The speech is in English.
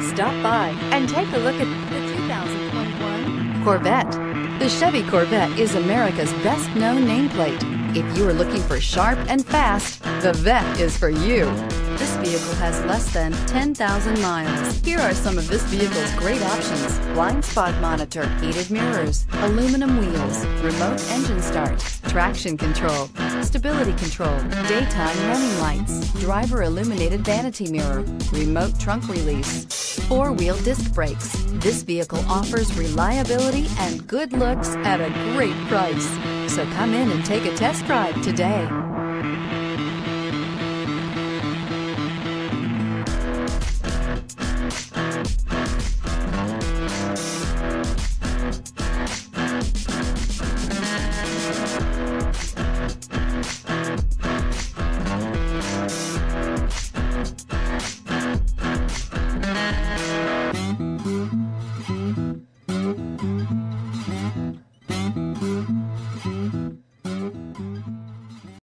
Stop by and take a look at the 2021 Corvette. The Chevy Corvette is America's best known nameplate. If you are looking for sharp and fast, the Vette is for you. This vehicle has less than 10,000 miles. Here are some of this vehicle's great options. Blind spot monitor, heated mirrors, aluminum wheels, remote engine start, traction control, stability control, daytime running lights, driver illuminated vanity mirror, remote trunk release, four-wheel disc brakes. This vehicle offers reliability and good looks at a great price. So come in and take a test drive today.